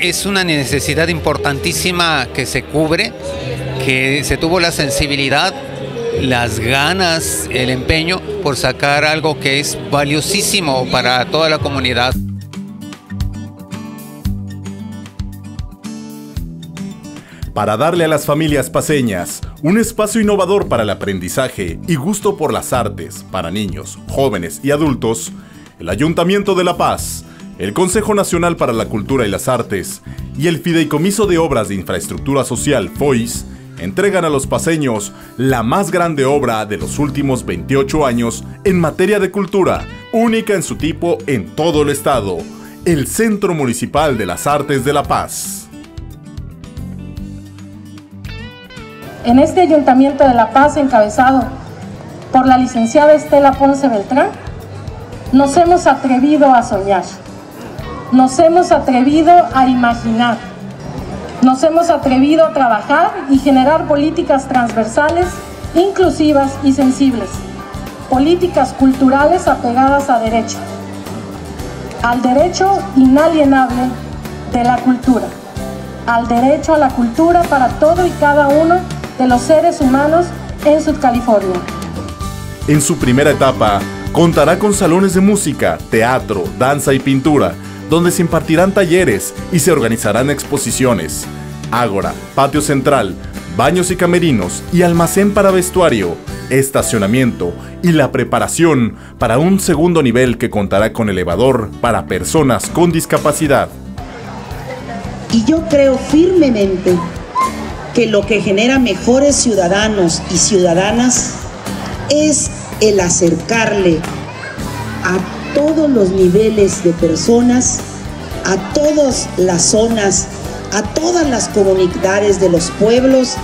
Es una necesidad importantísima que se cubre, que se tuvo la sensibilidad, las ganas, el empeño por sacar algo que es valiosísimo para toda la comunidad. Para darle a las familias paseñas un espacio innovador para el aprendizaje y gusto por las artes para niños, jóvenes y adultos, el Ayuntamiento de La Paz el Consejo Nacional para la Cultura y las Artes y el Fideicomiso de Obras de Infraestructura Social, FOIS, entregan a los paseños la más grande obra de los últimos 28 años en materia de cultura, única en su tipo en todo el estado, el Centro Municipal de las Artes de La Paz. En este Ayuntamiento de La Paz, encabezado por la licenciada Estela Ponce Beltrán, nos hemos atrevido a soñar nos hemos atrevido a imaginar, nos hemos atrevido a trabajar y generar políticas transversales, inclusivas y sensibles, políticas culturales apegadas a derecho, al derecho inalienable de la cultura, al derecho a la cultura para todo y cada uno de los seres humanos en Sudcalifornia. En su primera etapa, contará con salones de música, teatro, danza y pintura, donde se impartirán talleres y se organizarán exposiciones. Ágora, patio central, baños y camerinos y almacén para vestuario, estacionamiento y la preparación para un segundo nivel que contará con elevador para personas con discapacidad. Y yo creo firmemente que lo que genera mejores ciudadanos y ciudadanas es el acercarle a todos los niveles de personas, a todas las zonas, a todas las comunidades de los pueblos,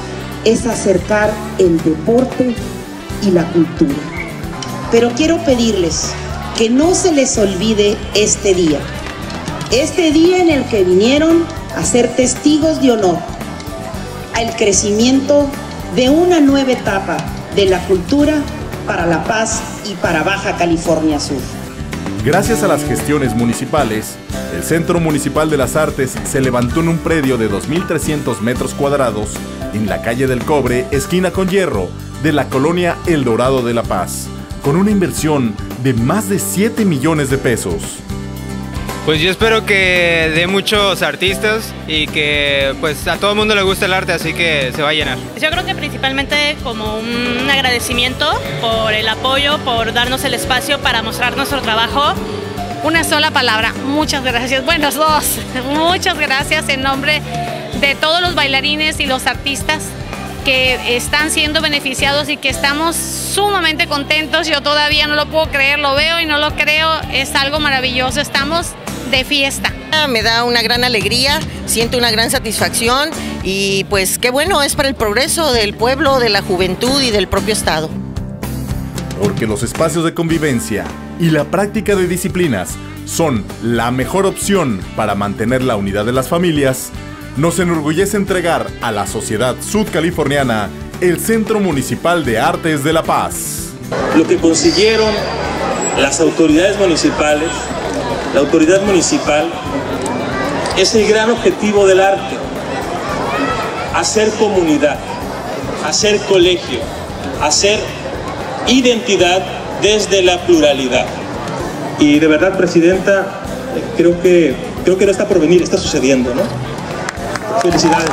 es acercar el deporte y la cultura. Pero quiero pedirles que no se les olvide este día, este día en el que vinieron a ser testigos de honor al crecimiento de una nueva etapa de la cultura para La Paz y para Baja California Sur. Gracias a las gestiones municipales, el Centro Municipal de las Artes se levantó en un predio de 2.300 metros cuadrados en la calle del Cobre, esquina con hierro, de la colonia El Dorado de La Paz, con una inversión de más de 7 millones de pesos. Pues yo espero que de muchos artistas y que pues a todo el mundo le guste el arte, así que se va a llenar. Yo creo que principalmente como un agradecimiento por el apoyo, por darnos el espacio para mostrar nuestro trabajo. Una sola palabra, muchas gracias. Bueno, dos, muchas gracias en nombre de todos los bailarines y los artistas que están siendo beneficiados y que estamos sumamente contentos. Yo todavía no lo puedo creer, lo veo y no lo creo. Es algo maravilloso. Estamos de fiesta. Me da una gran alegría, siento una gran satisfacción y pues qué bueno es para el progreso del pueblo, de la juventud y del propio Estado. Porque los espacios de convivencia y la práctica de disciplinas son la mejor opción para mantener la unidad de las familias, nos enorgullece entregar a la sociedad sudcaliforniana el Centro Municipal de Artes de La Paz. Lo que consiguieron las autoridades municipales la autoridad municipal, es el gran objetivo del arte, hacer comunidad, hacer colegio, hacer identidad desde la pluralidad. Y de verdad, Presidenta, creo que, creo que no está por venir, está sucediendo, ¿no? Felicidades.